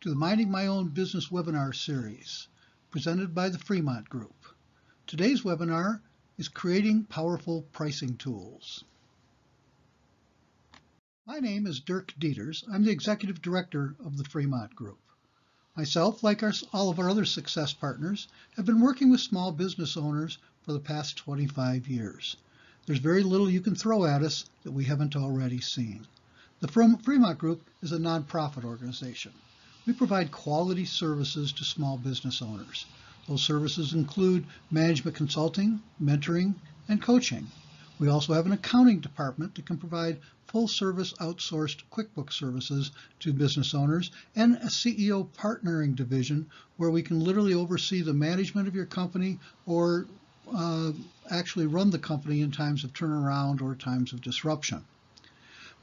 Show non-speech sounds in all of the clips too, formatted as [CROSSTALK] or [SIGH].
to the Minding My Own Business webinar series presented by the Fremont Group. Today's webinar is Creating Powerful Pricing Tools. My name is Dirk Dieters. I'm the Executive Director of the Fremont Group. Myself, like our, all of our other success partners, have been working with small business owners for the past 25 years. There's very little you can throw at us that we haven't already seen. The Fremont Group is a nonprofit organization. We provide quality services to small business owners. Those services include management consulting, mentoring, and coaching. We also have an accounting department that can provide full service outsourced QuickBooks services to business owners and a CEO partnering division where we can literally oversee the management of your company or uh, actually run the company in times of turnaround or times of disruption.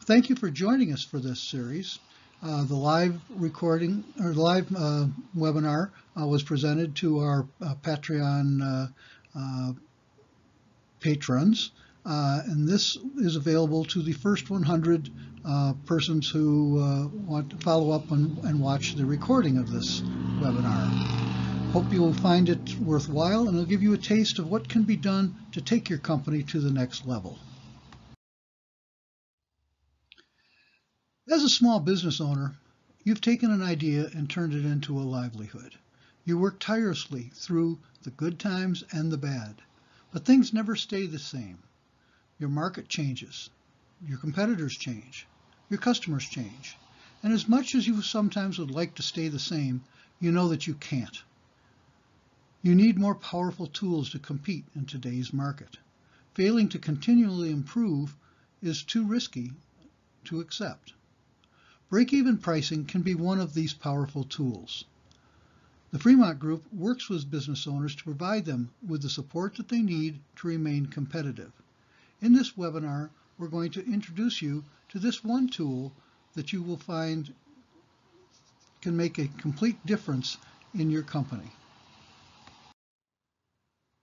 Thank you for joining us for this series. Uh, the live recording or live uh, webinar uh, was presented to our uh, Patreon uh, patrons. and this is available to the first 100 persons who want to follow up and, and watch the recording of this webinar. Hope you will find it worthwhile and it'll give you a taste of what can be done to take your company to the next level. As a small business owner, you've taken an idea and turned it into a livelihood. You work tirelessly through the good times and the bad, but things never stay the same. Your market changes, your competitors change, your customers change, and as much as you sometimes would like to stay the same, you know that you can't. You need more powerful tools to compete in today's market. Failing to continually improve is too risky to accept. Break-even pricing can be one of these powerful tools. The Fremont Group works with business owners to provide them with the support that they need to remain competitive. In this webinar, we're going to introduce you to this one tool that you will find can make a complete difference in your company.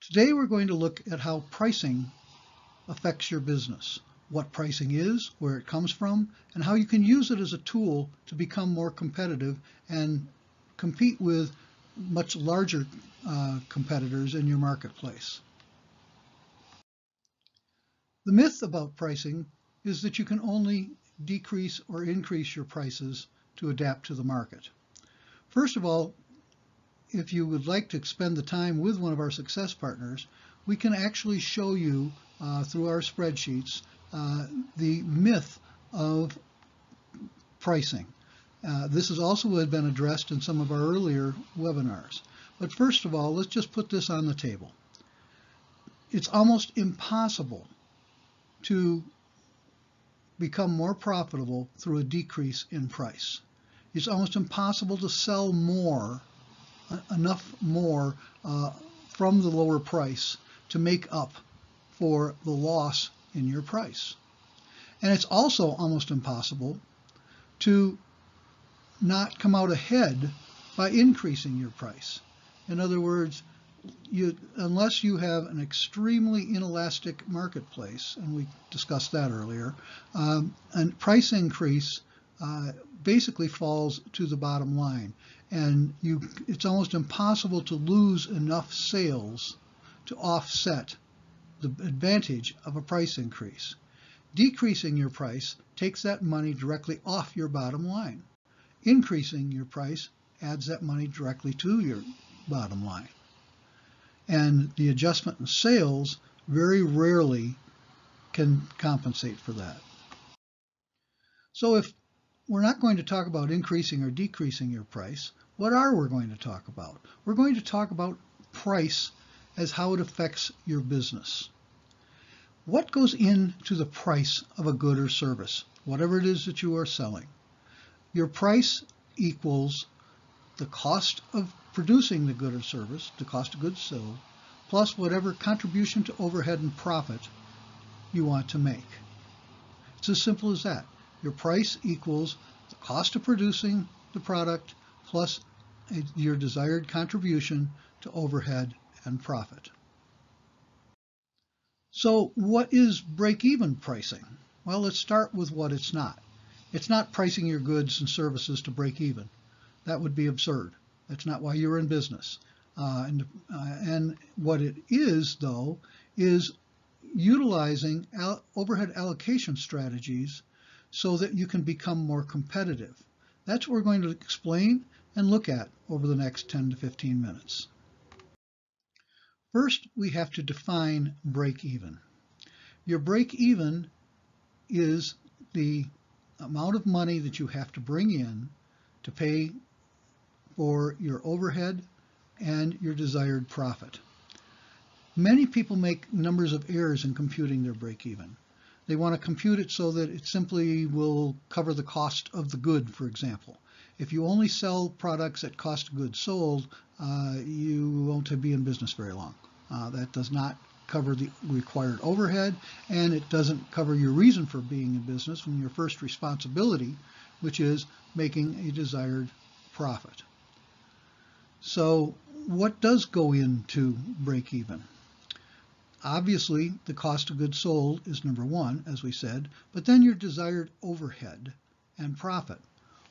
Today we're going to look at how pricing affects your business, what pricing is, where it comes from, and how you can use it as a tool to become more competitive and compete with much larger uh, competitors in your marketplace. The myth about pricing is that you can only decrease or increase your prices to adapt to the market. First of all, if you would like to spend the time with one of our success partners, we can actually show you uh, through our spreadsheets uh, the myth of pricing. Uh, this has also been addressed in some of our earlier webinars. But first of all, let's just put this on the table. It's almost impossible to become more profitable through a decrease in price. It's almost impossible to sell more enough more uh, from the lower price to make up for the loss in your price. And it's also almost impossible to not come out ahead by increasing your price. In other words, you, unless you have an extremely inelastic marketplace, and we discussed that earlier, um, a price increase uh, basically falls to the bottom line and you it's almost impossible to lose enough sales to offset the advantage of a price increase. Decreasing your price takes that money directly off your bottom line. Increasing your price adds that money directly to your bottom line. And the adjustment in sales very rarely can compensate for that. So if we're not going to talk about increasing or decreasing your price. What are we going to talk about? We're going to talk about price as how it affects your business. What goes into the price of a good or service, whatever it is that you are selling? Your price equals the cost of producing the good or service, the cost of goods sold, plus whatever contribution to overhead and profit you want to make. It's as simple as that. Your price equals the cost of producing the product plus your desired contribution to overhead and profit. So what is break-even pricing? Well, let's start with what it's not. It's not pricing your goods and services to break even. That would be absurd. That's not why you're in business. Uh, and, uh, and what it is, though, is utilizing al overhead allocation strategies so that you can become more competitive. That's what we're going to explain and look at over the next 10 to 15 minutes. First, we have to define break even. Your break even is the amount of money that you have to bring in to pay for your overhead and your desired profit. Many people make numbers of errors in computing their break even. They want to compute it so that it simply will cover the cost of the good, for example. If you only sell products at cost of goods sold, uh, you won't be in business very long. Uh, that does not cover the required overhead, and it doesn't cover your reason for being in business from your first responsibility, which is making a desired profit. So what does go into break even? Obviously, the cost of goods sold is number one, as we said, but then your desired overhead and profit.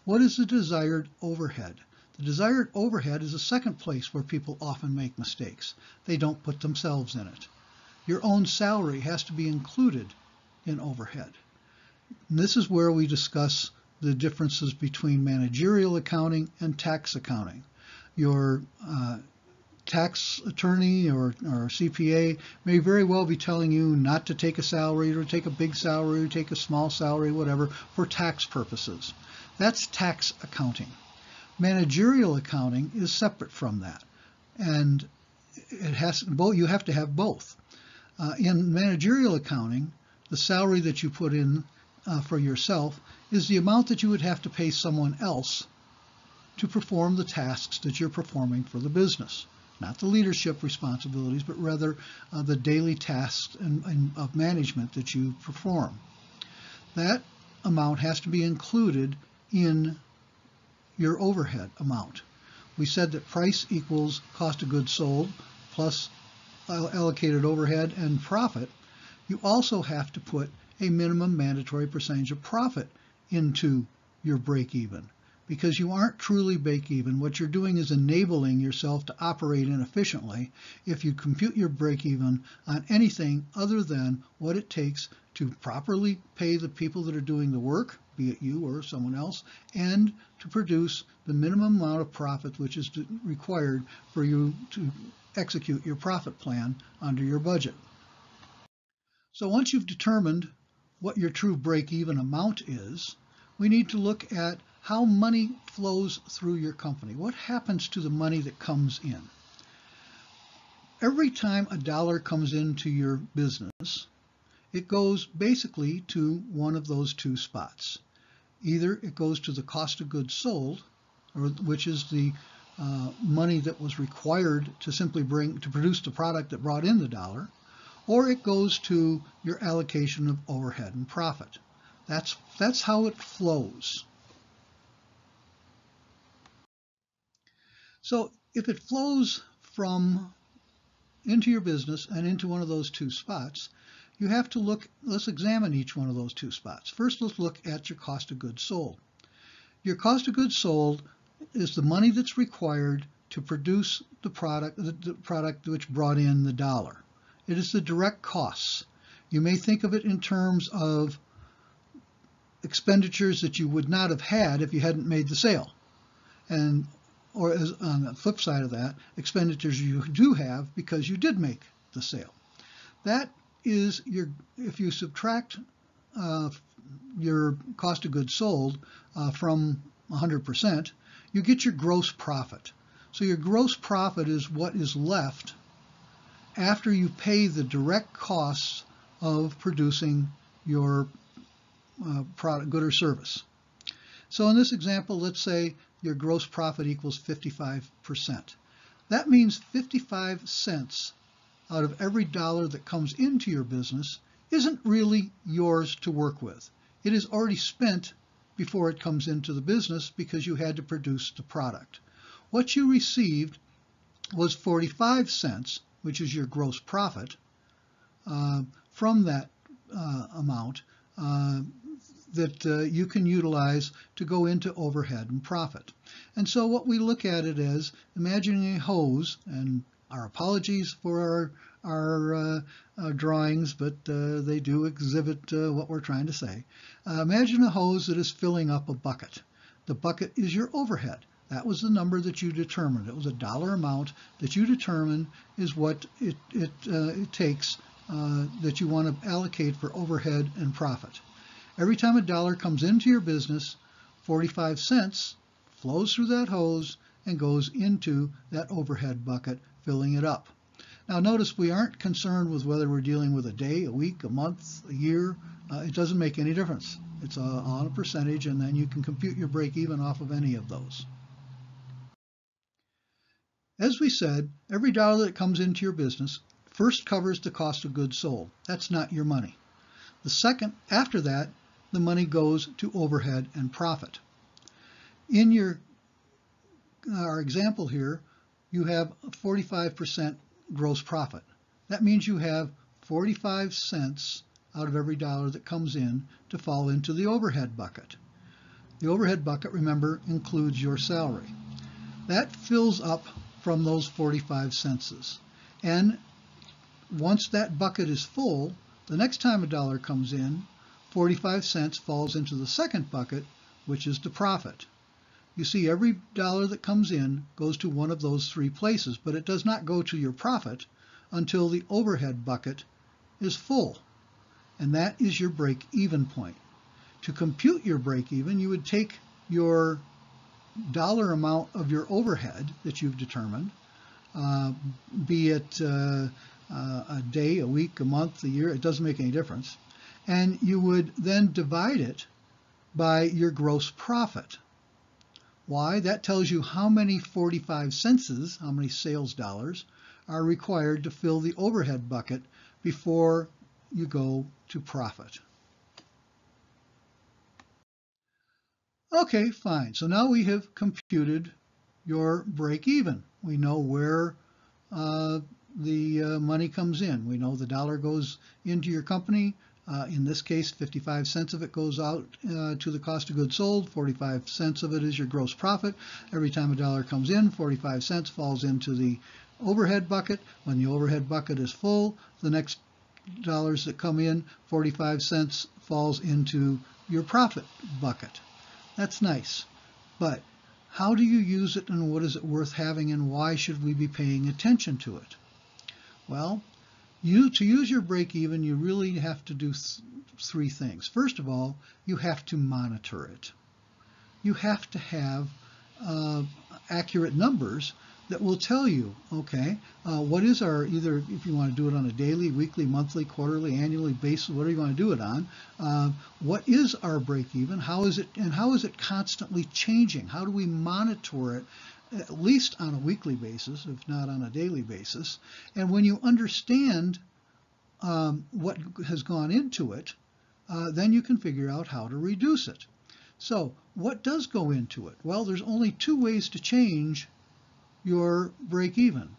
What is the desired overhead? The desired overhead is a second place where people often make mistakes. They don't put themselves in it. Your own salary has to be included in overhead. And this is where we discuss the differences between managerial accounting and tax accounting. Your uh, tax attorney or, or CPA may very well be telling you not to take a salary or take a big salary or take a small salary, whatever, for tax purposes. That's tax accounting. Managerial accounting is separate from that. And it has both you have to have both. Uh, in managerial accounting, the salary that you put in uh, for yourself is the amount that you would have to pay someone else to perform the tasks that you're performing for the business. Not the leadership responsibilities, but rather uh, the daily tasks and, and of management that you perform. That amount has to be included in your overhead amount. We said that price equals cost of goods sold plus allocated overhead and profit. You also have to put a minimum mandatory percentage of profit into your break even because you aren't truly break even. What you're doing is enabling yourself to operate inefficiently if you compute your break even on anything other than what it takes to properly pay the people that are doing the work, be it you or someone else, and to produce the minimum amount of profit which is required for you to execute your profit plan under your budget. So once you've determined what your true break-even amount is, we need to look at how money flows through your company. What happens to the money that comes in? Every time a dollar comes into your business, it goes basically to one of those two spots. Either it goes to the cost of goods sold, or which is the uh, money that was required to simply bring to produce the product that brought in the dollar, or it goes to your allocation of overhead and profit. That's that's how it flows. So if it flows from into your business and into one of those two spots, you have to look, let's examine each one of those two spots. First, let's look at your cost of goods sold. Your cost of goods sold is the money that's required to produce the product, the, product which brought in the dollar. It is the direct costs. You may think of it in terms of expenditures that you would not have had if you hadn't made the sale. And or as on the flip side of that, expenditures you do have because you did make the sale. That is your, if you subtract uh, your cost of goods sold uh, from 100%, you get your gross profit. So your gross profit is what is left after you pay the direct costs of producing your uh, product, good or service. So in this example, let's say your gross profit equals 55%. That means 55 cents out of every dollar that comes into your business isn't really yours to work with. It is already spent before it comes into the business because you had to produce the product. What you received was 45 cents, which is your gross profit, uh, from that uh, amount uh, that uh, you can utilize to go into overhead and profit. And so what we look at it as imagining a hose, and our apologies for our, our uh, uh, drawings, but uh, they do exhibit uh, what we're trying to say. Uh, imagine a hose that is filling up a bucket. The bucket is your overhead. That was the number that you determined. It was a dollar amount that you determined is what it, it, uh, it takes that you want to allocate for overhead and profit. Every time a dollar comes into your business, 45 cents flows through that hose and goes into that overhead bucket, filling it up. Now notice we aren't concerned with whether we're dealing with a day, a week, a month, a year. Uh, it doesn't make any difference. It's a, on a percentage and then you can compute your break even off of any of those. As we said, every dollar that comes into your business first covers the cost of goods sold. That's not your money. The second, after that, the money goes to overhead and profit. In your uh, our example here, you have 45% gross profit. That means you have 45 cents out of every dollar that comes in to fall into the overhead bucket. The overhead bucket, remember, includes your salary. That fills up from those 45 cents. And once that bucket is full, the next time a dollar comes in, 45 cents falls into the second bucket, which is the profit. You see, every dollar that comes in goes to one of those three places, but it does not go to your profit until the overhead bucket is full. And that is your break-even point. To compute your break-even, you would take your dollar amount of your overhead that you've determined, uh, be it uh, uh, a day, a week, a month, a year, it doesn't make any difference and you would then divide it by your gross profit. Why? That tells you how many 45 cents, how many sales dollars, are required to fill the overhead bucket before you go to profit. Okay, fine. So now we have computed your break even. We know where uh, the uh, money comes in. We know the dollar goes into your company, uh, in this case, 55 cents of it goes out uh, to the cost of goods sold. 45 cents of it is your gross profit. Every time a dollar comes in, 45 cents falls into the overhead bucket. When the overhead bucket is full, the next dollars that come in, 45 cents falls into your profit bucket. That's nice. But how do you use it and what is it worth having and why should we be paying attention to it? Well, you, to use your break even, you really have to do th three things. First of all, you have to monitor it. You have to have uh, accurate numbers that will tell you, okay, uh, what is our, either if you want to do it on a daily, weekly, monthly, quarterly, annually basis, whatever you want to do it on, uh, what is our break even, how is it, and how is it constantly changing? How do we monitor it at least on a weekly basis, if not on a daily basis. And when you understand um, what has gone into it, uh, then you can figure out how to reduce it. So what does go into it? Well, there's only two ways to change your break even.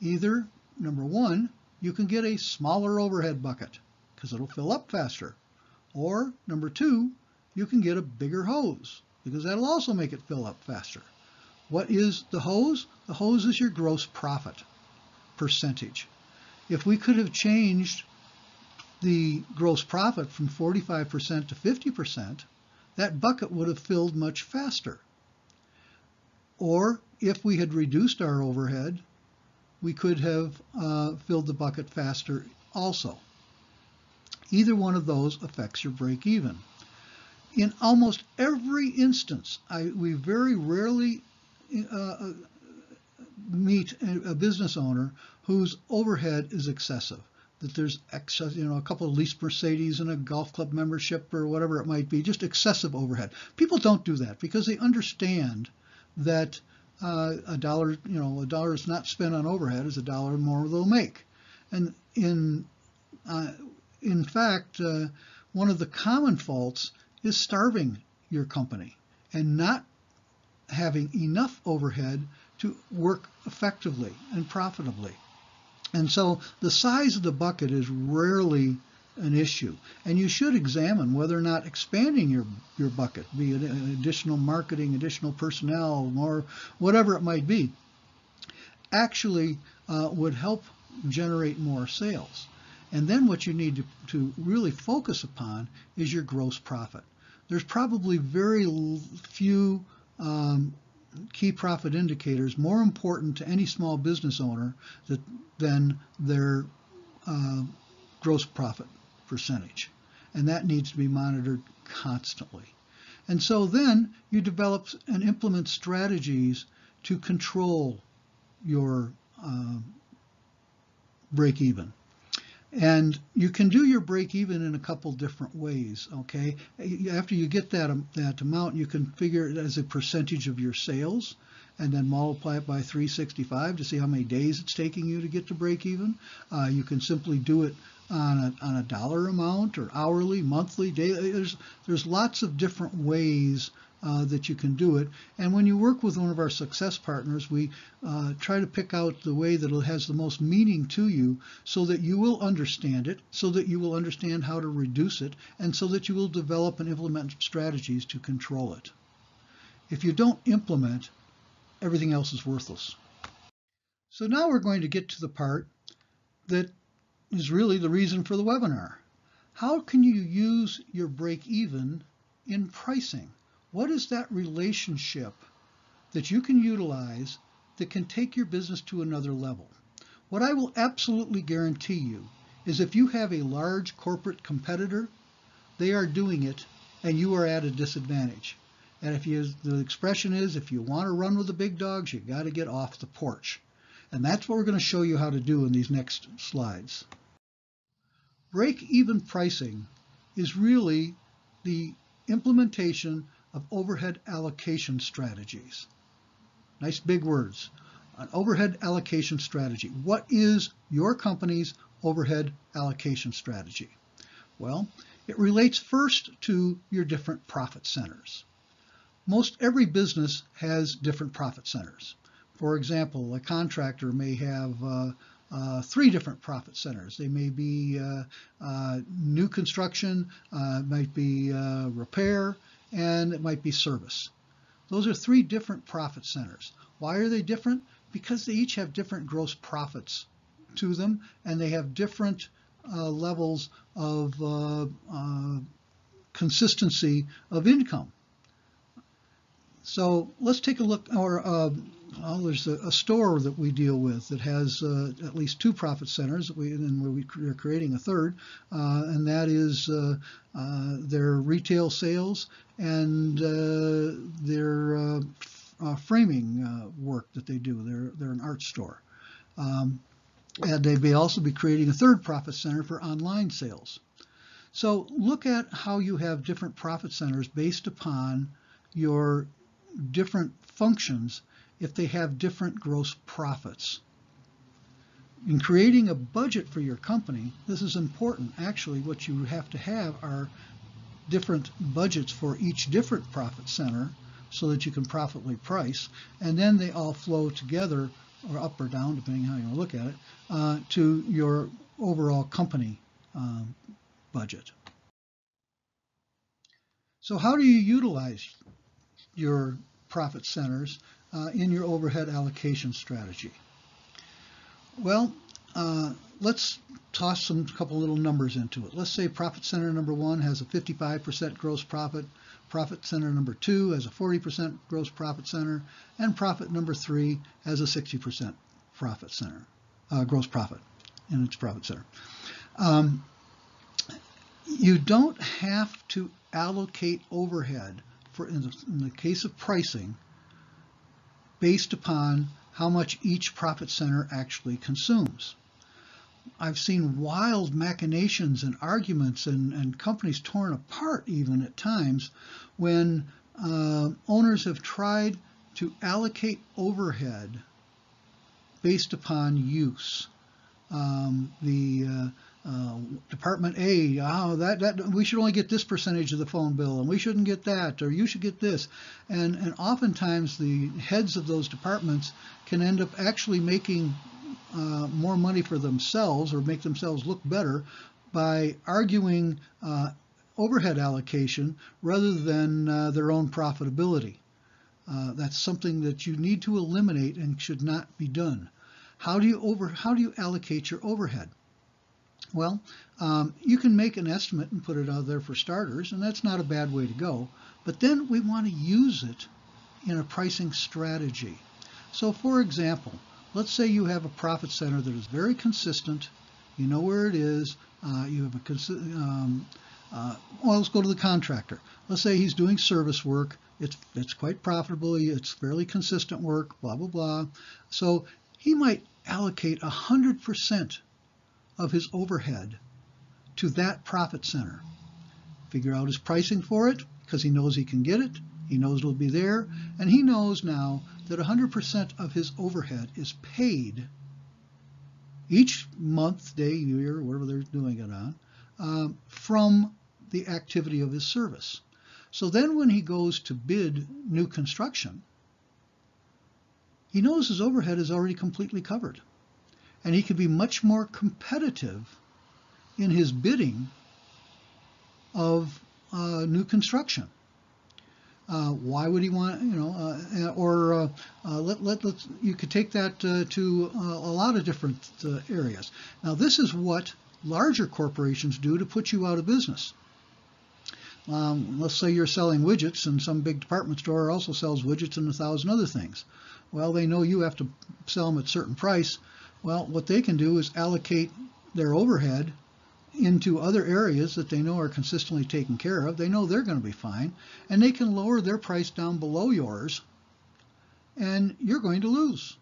Either, number one, you can get a smaller overhead bucket because it'll fill up faster. Or number two, you can get a bigger hose because that'll also make it fill up faster. What is the hose? The hose is your gross profit percentage. If we could have changed the gross profit from 45% to 50%, that bucket would have filled much faster. Or if we had reduced our overhead, we could have uh, filled the bucket faster also. Either one of those affects your break even. In almost every instance, I, we very rarely uh, uh, meet a business owner whose overhead is excessive. That there's excess, you know, a couple of leased Mercedes and a golf club membership or whatever it might be, just excessive overhead. People don't do that because they understand that uh, a dollar, you know, a dollar is not spent on overhead is a dollar more they'll make. And in uh, in fact, uh, one of the common faults is starving your company and not having enough overhead to work effectively and profitably. And so the size of the bucket is rarely an issue. And you should examine whether or not expanding your, your bucket, be it additional marketing, additional personnel, or whatever it might be, actually uh, would help generate more sales. And then what you need to, to really focus upon is your gross profit. There's probably very few um, key profit indicators more important to any small business owner that, than their uh, gross profit percentage. And that needs to be monitored constantly. And so then you develop and implement strategies to control your uh, break even. And you can do your break even in a couple different ways, okay? After you get that, um, that amount, you can figure it as a percentage of your sales and then multiply it by 365 to see how many days it's taking you to get to break even. Uh, you can simply do it on a, on a dollar amount or hourly, monthly, daily. There's, there's lots of different ways uh, that you can do it. And when you work with one of our success partners, we uh, try to pick out the way that it has the most meaning to you so that you will understand it, so that you will understand how to reduce it, and so that you will develop and implement strategies to control it. If you don't implement, everything else is worthless. So now we're going to get to the part that is really the reason for the webinar. How can you use your break even in pricing? What is that relationship that you can utilize that can take your business to another level? What I will absolutely guarantee you is if you have a large corporate competitor, they are doing it and you are at a disadvantage. And if you, the expression is, if you want to run with the big dogs, you got to get off the porch. And that's what we're going to show you how to do in these next slides. Break-even pricing is really the implementation of overhead allocation strategies. Nice big words. An overhead allocation strategy. What is your company's overhead allocation strategy? Well, it relates first to your different profit centers. Most every business has different profit centers. For example, a contractor may have uh, uh, three different profit centers. They may be uh, uh new construction, uh, might be uh, repair, and it might be service. Those are three different profit centers. Why are they different? Because they each have different gross profits to them, and they have different uh, levels of uh, uh, consistency of income. So let's take a look, or uh, well, there's a, a, store that we deal with that has uh, at least two profit centers, we, and we're creating a third, uh, and that is uh, uh, their retail sales and uh, their framing work that they do. They're, they're an art store. Um, and they may also be creating a third profit center for online sales. So look at how you have different profit centers based upon your different functions if they have different gross profits. In creating a budget for your company, this is important. Actually, what you have to have are different budgets for each different profit center so that you can profitably price, and then they all flow together, or up or down, depending how you look at it, uh, to your overall company um, budget. So how do you utilize your profit centers uh, in your overhead allocation strategy? Well, uh, let's toss some couple little numbers into it. Let's say profit center number one has a 55% gross profit, profit center number two has a 40% gross profit center, and profit number three has a 60% profit center, uh, gross profit in its profit center. Um, you don't have to allocate overhead for in the, in the case of pricing based upon how much each profit center actually consumes. I've seen wild machinations and arguments and, and companies torn apart even at times when uh, owners have tried to allocate overhead based upon use. Um, the uh, uh, Department A, oh, that, that we should only get this percentage of the phone bill, and we shouldn't get that, or you should get this. And, and oftentimes the heads of those departments can end up actually making uh, more money for themselves or make themselves look better by arguing uh, overhead allocation rather than uh, their own profitability. Uh, that's something that you need to eliminate and should not be done. How do you over how do you allocate your overhead? Well, um, you can make an estimate and put it out there for starters, and that's not a bad way to go. But then we want to use it in a pricing strategy. So for example, let's say you have a profit center that is very consistent, you know where it is, uh, you have a, um, uh, well, let's go to the contractor. Let's say he's doing service work, it's, it's quite profitable, it's fairly consistent work, blah, blah, blah. So he might allocate 100% of his overhead to that profit center. Figure out his pricing for it because he knows he can get it, he knows it'll be there, and he knows now that 100% of his overhead is paid each month, day, year, whatever they're doing it on, um, from the activity of his service. So then when he goes to bid new construction, he knows his overhead is already completely covered. And he can be much more competitive in his bidding of uh, new construction. Uh, why would he want, you know, uh, or uh, uh, let, let, let's, you could take that uh, to a lot of different areas. Now, this is what larger corporations do to put you out of business. Um, let's say you're selling widgets and some big department store also sells widgets and a thousand other things. Well, they know you have to sell them at a certain price. Well, what they can do is allocate their overhead into other areas that they know are consistently taken care of. They know they're going to be fine, and they can lower their price down below yours, and you're going to lose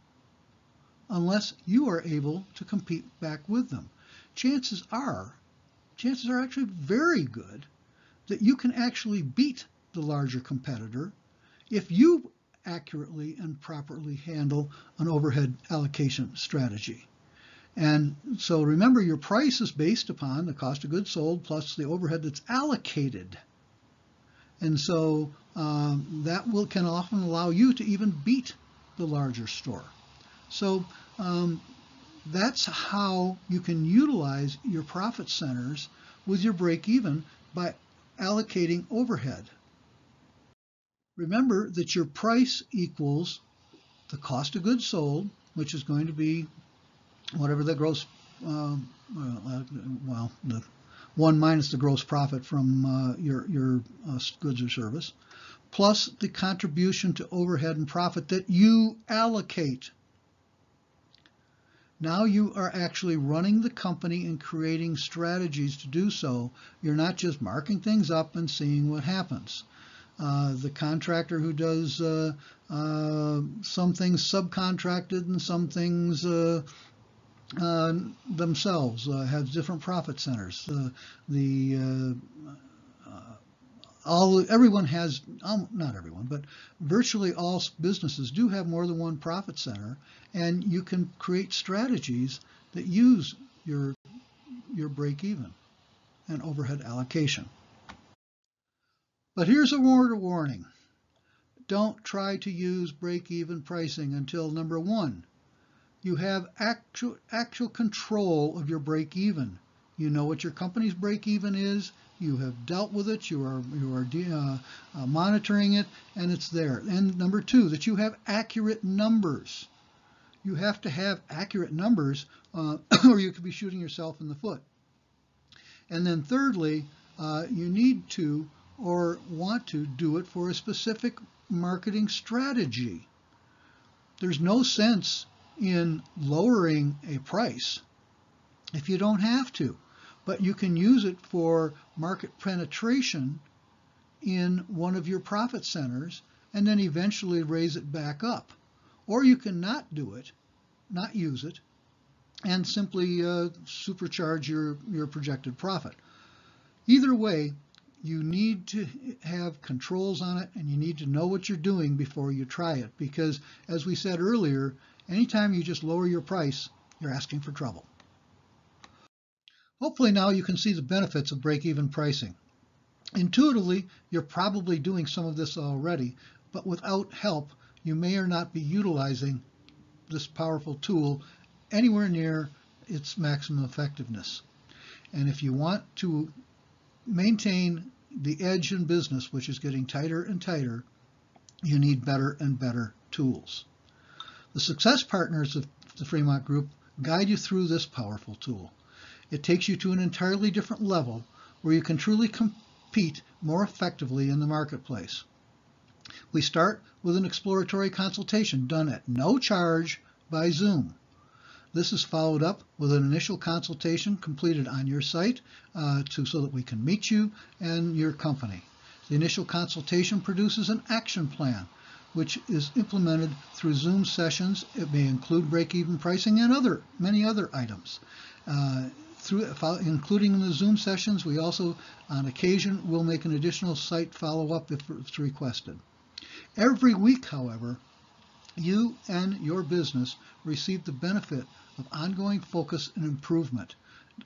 unless you are able to compete back with them. Chances are, chances are actually very good that you can actually beat the larger competitor if you accurately and properly handle an overhead allocation strategy. And so remember, your price is based upon the cost of goods sold plus the overhead that's allocated. And so um, that will can often allow you to even beat the larger store. So um, that's how you can utilize your profit centers with your break even by allocating overhead. Remember that your price equals the cost of goods sold, which is going to be whatever the gross, uh, well, the one minus the gross profit from uh, your, your uh, goods or service, plus the contribution to overhead and profit that you allocate. Now you are actually running the company and creating strategies to do so. You're not just marking things up and seeing what happens. Uh, the contractor who does uh, uh, some things subcontracted and some things themselves have different profit centers. The all everyone has um, not everyone, but virtually all businesses do have more than one profit center, and you can create strategies that use your your break even and overhead allocation. But here's a word of warning. Don't try to use break-even pricing until number one, you have actual, actual control of your break even. You know what your company's break even is. You have dealt with it. You are you are uh, uh, monitoring it, and it's there. And number two, that you have accurate numbers. You have to have accurate numbers, uh, [COUGHS] or you could be shooting yourself in the foot. And then thirdly, uh, you need to or want to do it for a specific marketing strategy. There's no sense in lowering a price if you don't have to. But you can use it for market penetration in one of your profit centers and then eventually raise it back up. Or you can not do it, not use it, and simply uh, supercharge your, your projected profit. Either way, you need to have controls on it and you need to know what you're doing before you try it because as we said earlier, Anytime you just lower your price, you're asking for trouble. Hopefully now you can see the benefits of break-even pricing. Intuitively, you're probably doing some of this already, but without help, you may or not be utilizing this powerful tool anywhere near its maximum effectiveness. And if you want to maintain the edge in business, which is getting tighter and tighter, you need better and better tools. The success partners of the Fremont Group guide you through this powerful tool. It takes you to an entirely different level where you can truly compete more effectively in the marketplace. We start with an exploratory consultation done at no charge by Zoom. This is followed up with an initial consultation completed on your site uh, to, so that we can meet you and your company. The initial consultation produces an action plan which is implemented through Zoom sessions. It may include break-even pricing and other many other items. Uh, through, including in the Zoom sessions, we also, on occasion, will make an additional site follow-up if it's requested. Every week, however, you and your business receive the benefit of ongoing focus and improvement.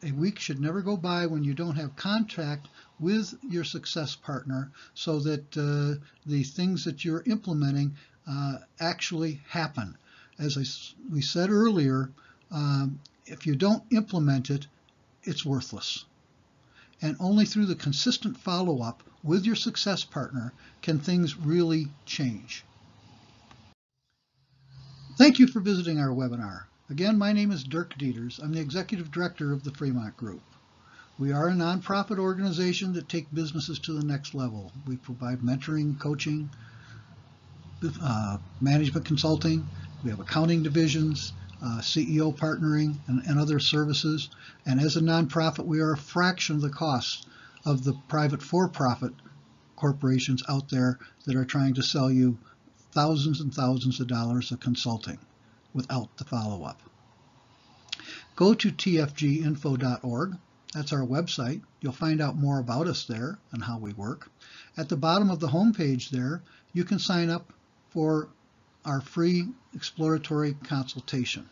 A week should never go by when you don't have contact with your success partner so that uh, the things that you're implementing uh, actually happen. As I, we said earlier, um, if you don't implement it, it's worthless. And only through the consistent follow-up with your success partner can things really change. Thank you for visiting our webinar. Again, my name is Dirk Dieters. I'm the Executive Director of the Fremont Group. We are a nonprofit organization that take businesses to the next level. We provide mentoring, coaching, uh, management consulting. We have accounting divisions, uh, CEO partnering, and, and other services. And as a nonprofit, we are a fraction of the cost of the private for-profit corporations out there that are trying to sell you thousands and thousands of dollars of consulting without the follow-up. Go to tfginfo.org. That's our website. You'll find out more about us there and how we work. At the bottom of the home page there, you can sign up for our free exploratory consultation.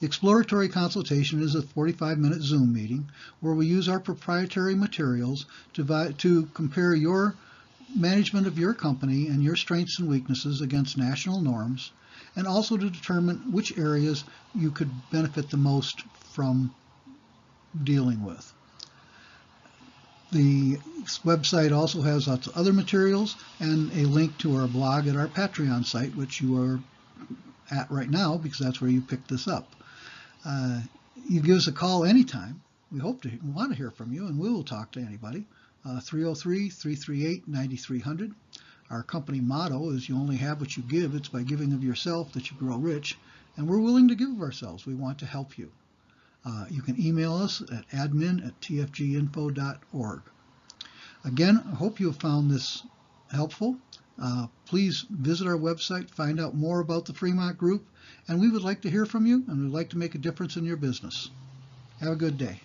The exploratory consultation is a 45-minute Zoom meeting where we use our proprietary materials to, to compare your management of your company and your strengths and weaknesses against national norms and also to determine which areas you could benefit the most from dealing with. The website also has lots of other materials and a link to our blog at our Patreon site, which you are at right now because that's where you picked this up. Uh, you give us a call anytime. We hope to want to hear from you, and we will talk to anybody. 303-338-9300. Uh, our company motto is you only have what you give. It's by giving of yourself that you grow rich. And we're willing to give of ourselves. We want to help you. Uh, you can email us at admin at tfginfo.org. Again, I hope you have found this helpful. Uh, please visit our website, find out more about the Fremont Group, and we would like to hear from you and we'd like to make a difference in your business. Have a good day.